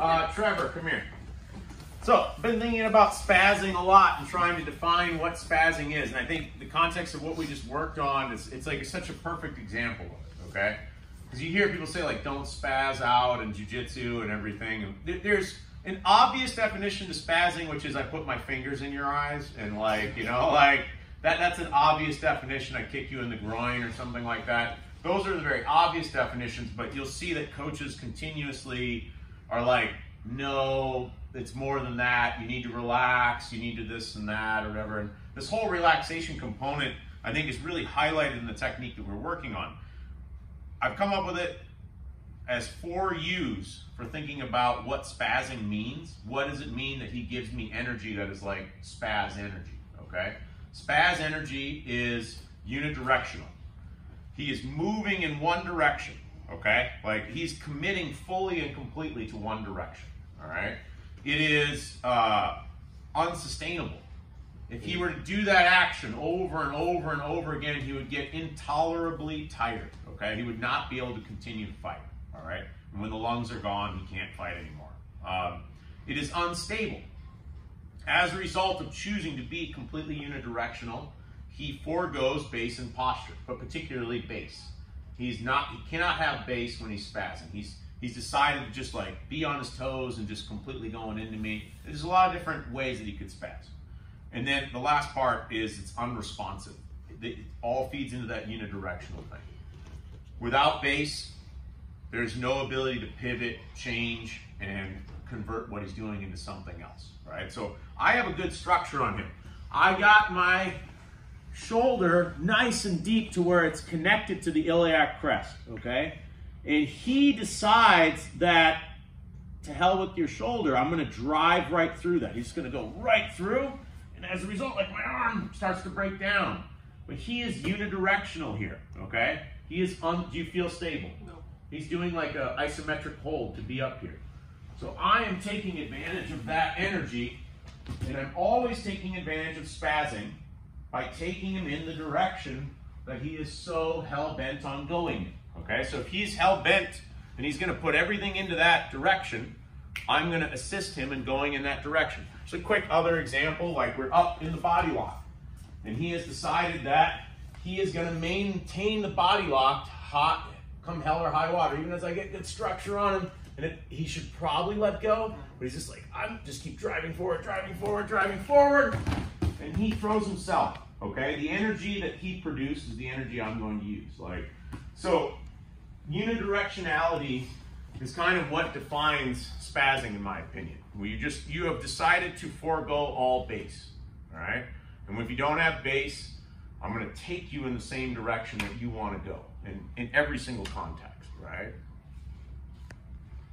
Uh, Trevor, come here. So, been thinking about spazzing a lot and trying to define what spazzing is. And I think the context of what we just worked on is it's like such a perfect example of it, okay? Because you hear people say like, don't spaz out and jujitsu and everything. And there's an obvious definition to spazzing, which is I put my fingers in your eyes and like, you know, like that, that's an obvious definition. I kick you in the groin or something like that. Those are the very obvious definitions, but you'll see that coaches continuously are like, no, it's more than that. You need to relax. You need to this and that or whatever. And this whole relaxation component, I think, is really highlighted in the technique that we're working on. I've come up with it as four U's for thinking about what spazzing means. What does it mean that he gives me energy that is like spaz energy, okay? Spaz energy is unidirectional. He is moving in one direction, okay? Like he's committing fully and completely to one direction, all right? It is uh, unsustainable. If he were to do that action over and over and over again, he would get intolerably tired, okay? He would not be able to continue to fight, all right? And when the lungs are gone, he can't fight anymore. Um, it is unstable. As a result of choosing to be completely unidirectional, he foregoes base and posture, but particularly base. He's not, he cannot have base when he's spazzing. He's, he's decided to just like be on his toes and just completely going into me. There's a lot of different ways that he could spaz. And then the last part is it's unresponsive. It all feeds into that unidirectional thing. Without base, there's no ability to pivot, change, and convert what he's doing into something else, right? So I have a good structure on him. I got my shoulder nice and deep to where it's connected to the iliac crest, okay? And he decides that to hell with your shoulder, I'm gonna drive right through that. He's gonna go right through, and as a result, like my arm starts to break down. But he is unidirectional here, okay? He is, un do you feel stable? No. He's doing like an isometric hold to be up here. So I am taking advantage of that energy, and I'm always taking advantage of spazzing by taking him in the direction that he is so hell-bent on going. Okay, so if he's hell-bent and he's going to put everything into that direction, I'm going to assist him in going in that direction. So quick other example, like we're up in the body lock, and he has decided that he is going to maintain the body locked hot, come hell or high water, even as I get good structure on him, and it, he should probably let go, but he's just like, I'm just keep driving forward, driving forward, driving forward, and he throws himself. Okay, the energy that he produced is the energy I'm going to use. Like, so unidirectionality is kind of what defines spazzing, in my opinion. Where you just you have decided to forego all base. All right, and if you don't have base, I'm going to take you in the same direction that you want to go in, in every single context. Right.